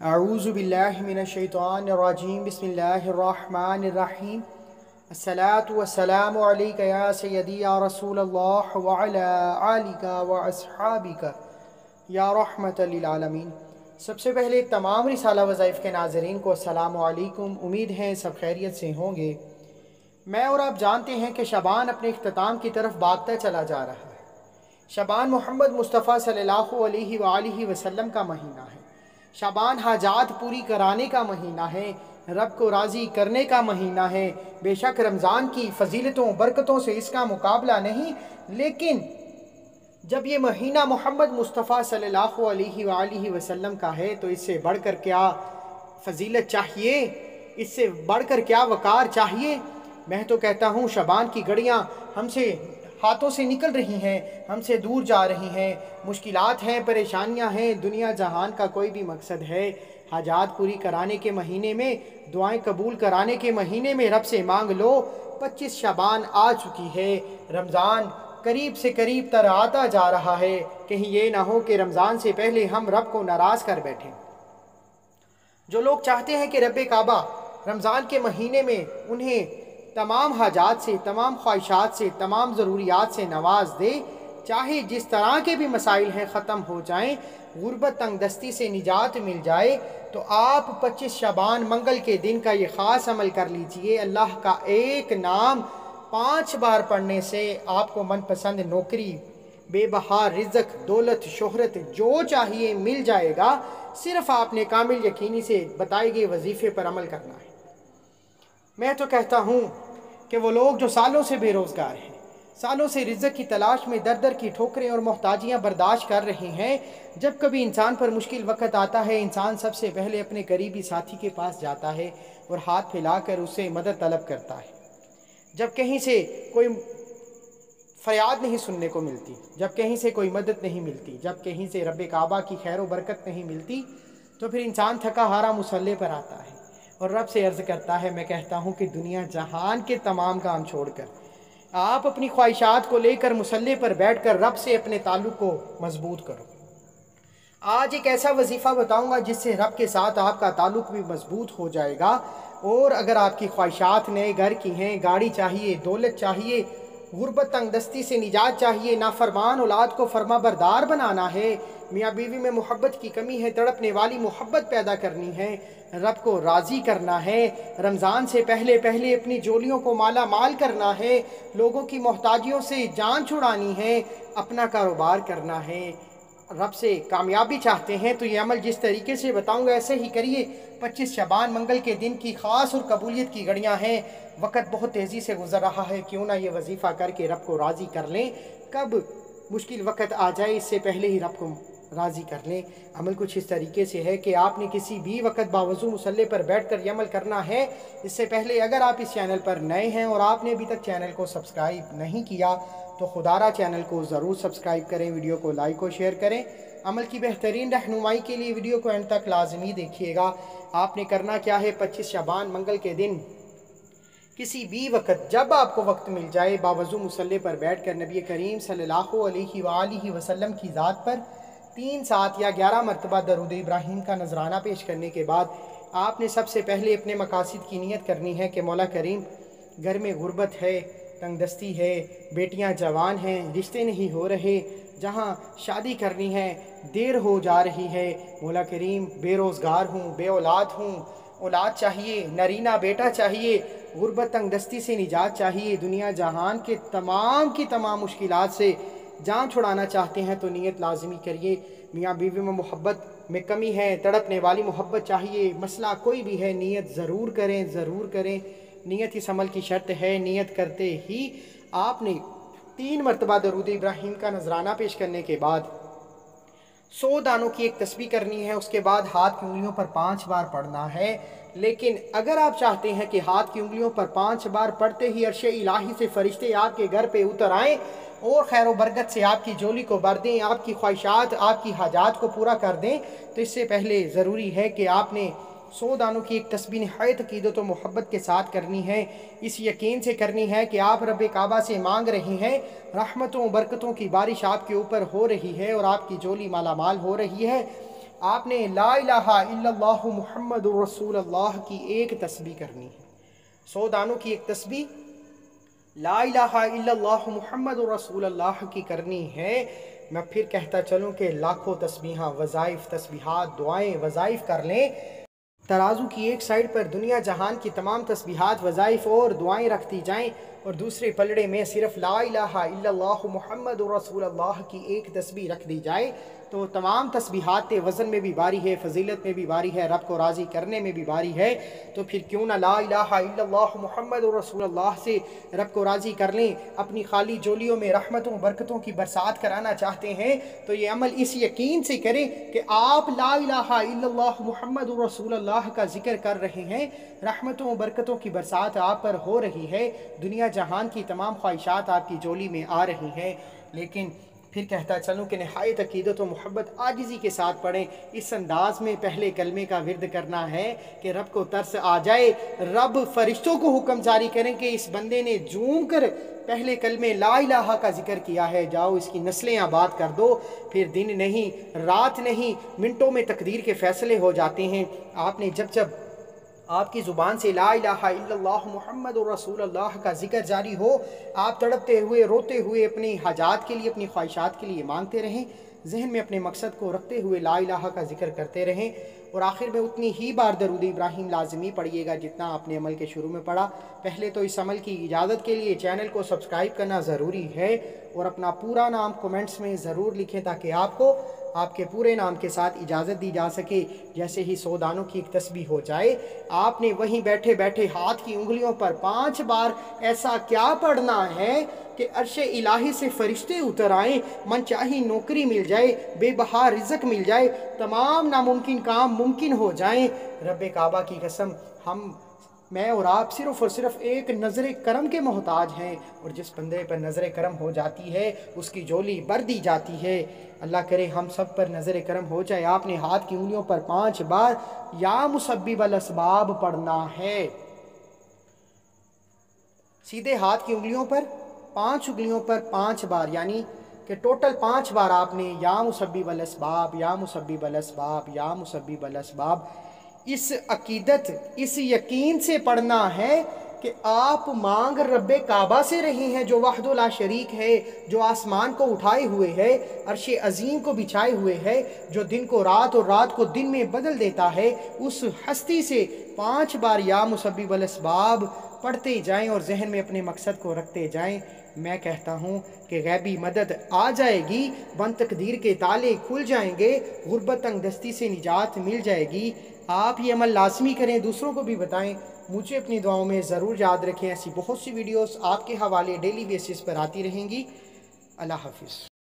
आऊज़बिल्लिमिनशैतानरजीम बसमीम असलातुवसलाम या सैदी या रसूल वलिका व असहाबिका या रहमतमीन सबसे पहले तमाम रिसाला वज़ाइफ के नाजरीन को असलकुम उम्मीद है सब खैरियत से होंगे मैं और आप जानते हैं कि शबान अपने अख्ताम की तरफ़ भागता चला जा रहा है शबान मोहम्मद मुस्तफ़ा सल्लल्लाहु अलैहि वसल्लम का महीना है शाबान हाजात पूरी कराने का महीना है, रब को राज़ी करने का महीना है। बेशक रमज़ान की फजीलतों, बरकतों से इसका मुकाबला नहीं, लेकिन जब ये महीना मोहम्मद मुस्तफ़ा सल्लल्लाहु अलैहि वसल्लम का है तो इससे बढ़कर क्या फजीलत चाहिए? इससे बढ़कर क्या वक़ार चाहिए? मैं तो कहता हूँ, शबान की गड़ियाँ हमसे हाथों से निकल रही हैं, हमसे दूर जा रही हैं। मुश्किलात हैं, परेशानियाँ हैं, दुनिया जहान का कोई भी मकसद है। हाजात पूरी कराने के महीने में, दुआएँ कबूल कराने के महीने में रब से मांग लो, पच्चीस शबान आ चुकी है। रमज़ान करीब से करीब तर आता जा रहा है। कहीं ये ना हो कि रमज़ान से पहले हम रब को नाराज़ कर बैठें। जो लोग चाहते हैं कि रब काबा, रमज़ान के महीने में उन्हें तमाम हाजात से, तमाम ख्वाहिशात से, तमाम ज़रूरियात से नवाज़ दे, चाहे जिस तरह के भी मसाइल हैं ख़त्म हो जाएँ तंग दस्ती से निजात मिल जाए तो आप 25 शबान मंगल के दिन का ये ख़ास अमल कर लीजिए। अल्लाह का एक नाम पाँच बार पढ़ने से आपको मनपसंद नौकरी, बेबहार रिजक दौलत, शोहरत जो चाहिए मिल जाएगा, सिर्फ़ आपने कामिल यकीनी से बताए गए वजीफ़े पर अमल करना है। मैं तो कहता हूँ कि वो लोग जो सालों से बेरोज़गार हैं, सालों से रिज्क की तलाश में दर दर की ठोकरें और मोहताजियाँ बर्दाश्त कर रहे हैं, जब कभी इंसान पर मुश्किल वक्त आता है, इंसान सबसे पहले अपने करीबी साथी के पास जाता है और हाथ फैलाकर उससे मदद तलब करता है। जब कहीं से कोई फरियाद नहीं सुनने को मिलती, जब कहीं से कोई मदद नहीं मिलती, जब कहीं से रब काबा की खैर बरकत नहीं मिलती तो फिर इंसान थका हारा मुसल्ले पर आता है। और रब से अर्ज़ करता है, मैं कहता हूँ कि दुनिया जहान के तमाम काम छोड़कर, आप अपनी ख्वाहिशात को लेकर मुसल्ले पर बैठ कर रब से अपने ताल्लुक़ को मज़बूत करो। आज एक ऐसा वजीफ़ा बताऊँगा जिससे रब के साथ आपका ताल्लुक़ भी मज़बूत हो जाएगा। और अगर आपकी ख्वाहिशात नए घर की हैं, गाड़ी चाहिए, दौलत चाहिए गुर्बत तंगदस्ती से निजात चाहिए, नाफरमान औलाद को फरमा बरदार बनाना है। मियाँ बीवी में मोहब्बत की कमी है, तड़पने वाली मोहब्बत पैदा करनी है। रब को राज़ी करना है, रमज़ान से पहले पहले अपनी जोलियों को माला माल करना है। लोगों की मोहताजियों से जान छुड़ानी है, अपना कारोबार करना है। रब से कामयाबी चाहते हैं तो ये अमल जिस तरीके से बताऊँगा, ऐसे ही करिए। पच्चीस शबान मंगल के दिन की ख़ास और कबूलियत की घड़ियाँ हैं। वक़्त बहुत तेज़ी से गुजर रहा है, क्यों ना ये वजीफ़ा करके रब को राज़ी कर लें। कब? मुश्किल वक़्त आ जाए, इससे पहले ही रब को राज़ी कर लें। अमल कुछ इस तरीके से है कि आपने किसी भी वक्त बावजू मसल्ले पर बैठ कर अमल करना है। इससे पहले अगर आप इस चैनल पर नए हैं और आपने अभी तक चैनल को सब्सक्राइब नहीं किया तो खुदारा चैनल को ज़रूर सब्सक्राइब करें, वीडियो को लाइक और शेयर करें। अमल की बेहतरीन रहनुमाई के लिए वीडियो को एंड तक लाजमी देखिएगा। आपने करना क्या है? पच्चीस शबान, मंगल के दिन। किसी भी वक्त, जब आपको वक्त मिल जाए बावजू मुसल्ले पर बैठ कर नबी करीम सल्लल्लाहु अलैहि वसल्लम की ज़ात पर तीन सात या ग्यारह मरतबा दरुद इब्राहिम का नजराना पेश करने के बाद आपने सबसे पहले अपने मकासद की नीयत करनी है कि मौला करीम, घर में गुर्बत है, तंगदस्ती है, बेटियाँ जवान हैं, रिश्ते नहीं हो रहे, जहाँ शादी करनी है, देर हो जा रही है, मौला करीम बेरोज़गार हूँ बे औलाद हूँ, औलाद चाहिए, नरीना बेटा चाहिए, गुर्बत तंगदस्ती से निजात चाहिए, दुनिया जहान के तमाम की तमाम मुश्किल से जान छुड़ाना चाहते हैं तो नीयत लाजमी करिए। मियाँ बीवी में मोहब्बत में कमी है, तड़पने वाली मोहब्बत चाहिए। मसला कोई भी है, नीयत ज़रूर करें ज़रूर करें। नीयत इस अमल की शर्त है, नीयत करते ही आपने तीन मरतबा दरूद इब्राहिम का नजराना पेश करने के बाद सौ दानों की एक तस्वीर करनी है, उसके बाद हाथ की उंगलियों पर पाँच बार पढ़ना है। लेकिन अगर आप चाहते हैं कि हाथ की उंगलियों पर पाँच बार पढ़ते ही अरशे इलाही से फरिश्ते आपके घर पे उतर आएँ और खैर बरगत से आपकी जोली को भर दें, आपकी ख्वाहिशात, आपकी हाजात को पूरा कर दें तो इससे पहले ज़रूरी है कि आपने सौ दानों की एक तस्वीर, नहायत अकीदत और मोहब्बत के साथ करनी है। इस यकीन से करनी है कि आप रब काबा से मांग रहे हैं। रहमतों बरकतों की बारिश आपके ऊपर हो रही है और आपकी जोली माला माल हो रही है। आपने ला इलाहा मुहम्मद रसूल अल्लाह की एक तस्बी करनी है। सौ दानों की एक तस्बी ला इलाहा मुहम्मद रसूल अल्लाह की करनी है। मैं फिर कहता चलूँ कि लाखों तस्बीहाँ, वज़ाइफ, तस्बीहात, दुआएँ वज़ाइफ कर लें। तराजू की एक साइड पर दुनिया जहान की तमाम तस्बीहात, वज़ाइफ और दुआएँ रखती जाएँ। और दूसरे पलड़े में सिर्फ़ ला इलाहा मुहम्मद रसूल अल्लाह की एक तस्बी रख दी जाए तो तमाम तस्बीहात वज़न में भी बारी है, फजीलत में भी बारी है, रब को राज़ी करने में भी बारी है तो फिर क्यों ना ला इलाहा मुहम्मद रसूलुल्लाह से रब को राज़ी कर लें, अपनी खाली जोलियों में रहमतों, बरकतों की बरसात कराना चाहते हैं तो ये अमल इस यकीन से करें कि आप ला इलाहा मुहम्मद रसूलुल्लाह का ज़िक्र कर रहे हैं, रहमतों, बरकतों की बरसात आप पर हो रही है, दुनिया जहान की तमाम ख्वाहिशात आपकी जोली में आ रही हैं। लेकिन फिर कहता, चलूँ कि नहायत अकीदत व मोहब्बत आजिज़ी के साथ पढ़ें। इस अंदाज में पहले कलमे का विरद करना है कि रब को तरस आ जाए। रब फरिश्तों को हुक्म जारी करें कि इस बंदे ने जूम कर पहले कलमे ला इलाहा का ज़िक्र किया है। जाओ, इसकी नस्लें आबाद कर दो। फिर दिन नहीं, रात नहीं, मिनटों में तकदीर के फ़ैसले हो जाते हैं। आपने जब जब आपकी ज़ुबान से ला मुहम्मद रसूल अल्लाह का ज़िक्र जारी हो, आप तड़पते हुए, रोते हुए अपने हजात के लिए, अपनी ख्वाहिशात के लिए मांगते रहें, जहन में अपने मकसद को रखते हुए ला इलाहा का ज़िक्र करते रहें। और आखिर में उतनी ही बार दरूद इब्राहिम लाजमी पढ़िएगा जितना आपने अमल के शुरू में पढ़ा। पहले तो इस अमल की इजाज़त के लिए चैनल को सब्सक्राइब करना ज़रूरी है और अपना पूरा नाम कमेंट्स में ज़रूर लिखें ताकि आपको आपके पूरे नाम के साथ इजाज़त दी जा सके, जैसे ही सौ दानों की एक तस्वीर हो जाए। आपने वहीं बैठे बैठे हाथ की उंगलियों पर पाँच बार ऐसा क्या पढ़ना है? कि अरश इलाही से फरिश्ते उतर आए मन चाही नौकरी मिल जाए बेबहा रिजक मिल जाए, तमाम नामुमकिन काम मुमकिन हो जाए। रब काबा की कसम, हम, मैं और आप सिर्फ़ और सिर्फ़ एक नज़र करम के मोहताज हैं और जिस बंदे पर नज़र करम हो जाती है, उसकी जोली बर दी जाती है। अल्लाह करे हम सब पर नज़र करम हो जाए, आपने हाथ की उंगलियों पर पाँच बार या मुसब्बिब असबाब पढ़ना है। सीधे हाथ की उंगलियों पर पाँच उंगलियों पर पाँच बार, यानी कि टोटल पाँच बार आपने या मुसब्बिब असबाब, या मुसब्बिब असबाब, या मुसब्बिब असबाब। इस अकीदत, इस यकीन से पढ़ना है कि आप मांग रब काबा से रहे हैं, जो वाहदुल्ला शरीक है, जो आसमान को उठाए हुए है, अरश अजीम को बिछाए हुए है, जो दिन को रात और रात को दिन में बदल देता है, उस हस्ती से पाँच बार या मुसबी मुसबिबलसबाब पढ़ते जाएँ और जहन में अपने मकसद को रखते जाएँ। मैं कहता हूँ कि गैबी मदद आ जाएगी बन तकदीर के ताले खुल जाएँगे, गुर्बत दस्ती से निजात मिल जाएगी। आप ये अमल लाजमी करें, दूसरों को भी बताएँ। मुझे अपनी दुआओं में ज़रूर याद रखें। ऐसी बहुत सी वीडियोस आपके हवाले डेली बेसिस पर आती रहेंगी। अल्लाह हाफिज़।